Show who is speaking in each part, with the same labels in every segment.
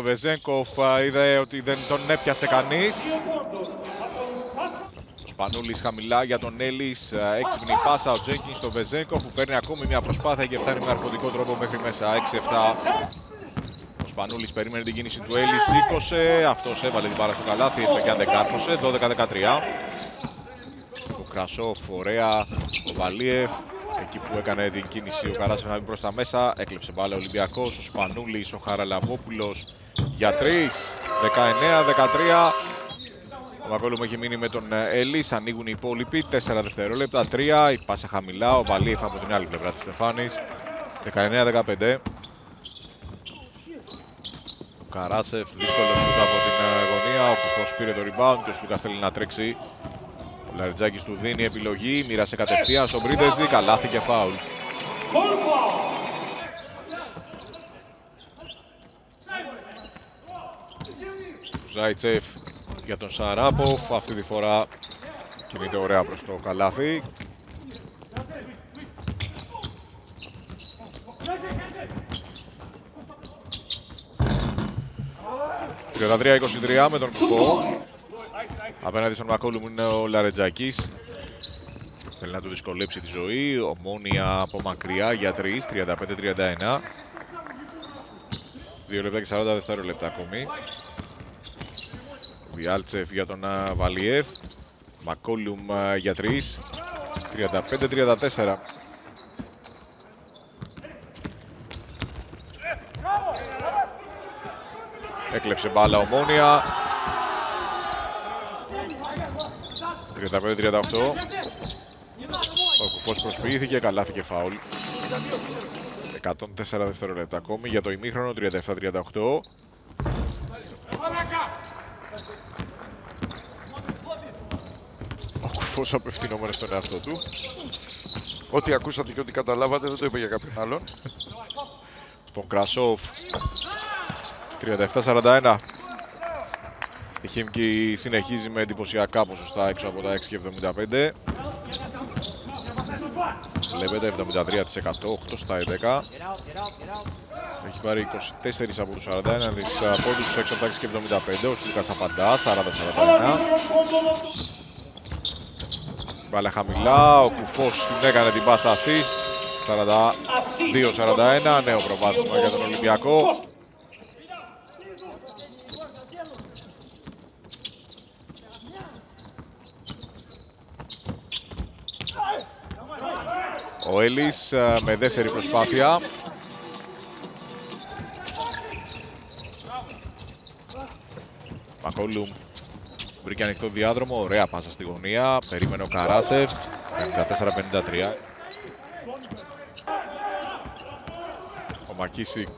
Speaker 1: Βεζέγκοφ είδε ότι δεν τον έπιασε κανείς. Ο Σπανούλης χαμηλά για τον Έλλης. Έξυπνη πάσα ο Τζέγκινς στο Βεζέγκοφ που παίρνει ακόμη μια προσπάθεια και φτάνει με αρκωτικό τρόπο μέχρι μέσα. 6-7. Ο Σπανούλης περίμενε την κίνηση του Έλλης, σήκωσε. Αυτός έβαλε την πάρα στο καλάθι, έστω και αν δεν κάρφωσε. 12-13. Ο Κρασόφ, ωραία. Ο Βαλίεφ, εκεί που έκανε την κίνηση ο Καράσεφ να μπει προς τα μέσα. Έκλεψε μπάλα ο Ολυμπιακός, ο Σπανούλης, ο Χαραλαβόπουλος για 3. 19-13. Ο Μακόλουμ έχει μείνει με τον Έλλης. Ανοίγουν οι υπόλοιποι. 4 δευτερόλεπτα. 3. Η πάσα χαμηλά. Ο Βαλίεφ από την άλλη πλευρά της Στεφάνης. 19-15. Ο Καράσεφ δύσκολο σούτ από την γωνία. Ο Κουφός πήρε το rebound και ο Σλούκα θέλει να τρέξει. Ο Λαριτζάκης του δίνει επιλογή. Μοίρασε κατευθείαν στον Μπρίντεζη. Καλάθι και φάουλ. Ζάιτσεφ για τον Σαράποφ. Αυτή τη φορά κινείται ωραία προς το καλάθι. «33-23» με τον Κουκό. Απέναντι στον Μακόλουμ είναι ο Λαρετζάκης. Θέλει να του δυσκολέψει τη ζωή. Ομόνια από μακριά για 3, 35-31. 2 λεπτά και 40 δευτερόλεπτα ακόμη. Βιάλτσεφ για τον Βαλιεύ. Μακόλουμ για 3. 35-34. Έκλεψε μπάλα ομόνια. 35-38. Ο Κουφός προσποιήθηκε, καλάθηκε φάουλ. 104 δευτερόλεπτα ακόμη για το ημίχρονο 37-38. Ο Κουφός απευθυνόμενος στον εαυτό του.
Speaker 2: Ό,τι ακούσατε και ό,τι καταλάβατε δεν το είπε για κάποιον άλλον.
Speaker 1: Τον Κρασόφ. 37-41. Η Χίμκι συνεχίζει με εντυπωσιακά ποσοστά έξω από τα 6,75. Βλέπετε 73%, 8 στα 11. Έχει πάρει 24 από τους 41 της πόντους έξω από τα 6,75. Ο Σλούκας απαντά, 40-41. Βάλε χαμηλά, ο Κουφός την έκανε την πάσα assist. 42-41, νέο προβάδισμα για τον Ολυμπιακό. Ο Έλλης ε, με δεύτερη προσπάθεια. Μακόλουμ βρήκε ανοιχτό διάδρομο, ωραία πάσα στη γωνία. Περίμενε ο Καράσεφ, 54-53. Ο Μακίσικ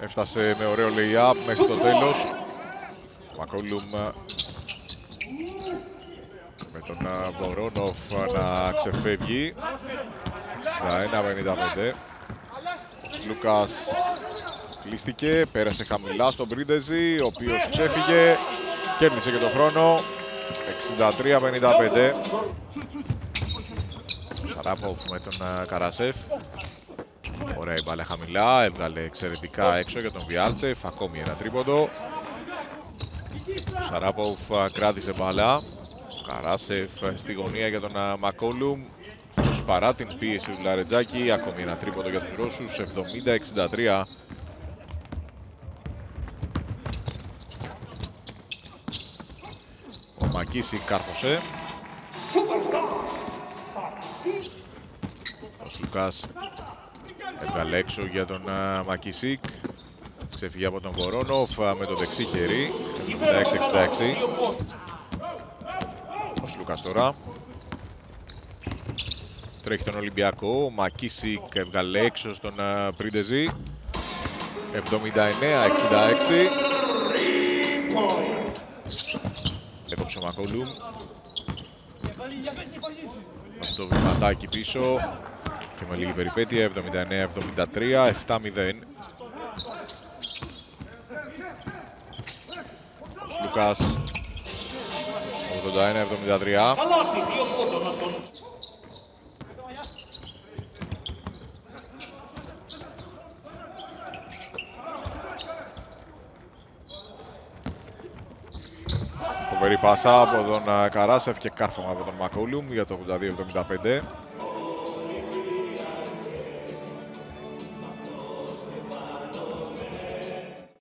Speaker 1: έφτασε με ωραίο lay-up μέχρι το τέλος. Ο Μακόλουμ με τον Βορόνοφ να ξεφεύγει. 61-55. Ο Σλούκας κλείστηκε, πέρασε χαμηλά στον Μπρίντεζη, ο οποίος ξέφυγε, κέρδισε και τον χρόνο. 63-55. Σαράποφ με τον Καρασέφ. Ωραία η μπάλα χαμηλά, έβγαλε εξαιρετικά έξω για τον Βιάλτσεφ, ακόμη ένα τρίποντο. Σαράποφ κράτησε μπάλα. Καράσεφ στη γωνία για τον Μακόλουμ. Παρά την πίεση του Λαρετζάκη, ακόμη ένα τρίποντο για τους Ρώσους, 70-63. Ο Μακίση κάρφωσε. Ο Σλουκάς έβγαλε έξω για τον Μακίσικ. Ξεφυγεί από τον Κορόνοφ με το δεξί χέρι. 76-66. Ο Σλούκας τώρα. Τρέχει τον Ολυμπιακό. Ο Μακίσικ έβγαλε έξω στον Πρίντεζη. 79-66. Έκοψε ο Μακόλουμ. Αυτό το βηματάκι πίσω. Και με λίγη περιπέτεια. 79-73. 7-0. Ο Σλούκας 81-73. Φοβερή πάσα από τον ε, Καράσεφ και κάρφωμα από τον Μακούλιουμ για το 82-75.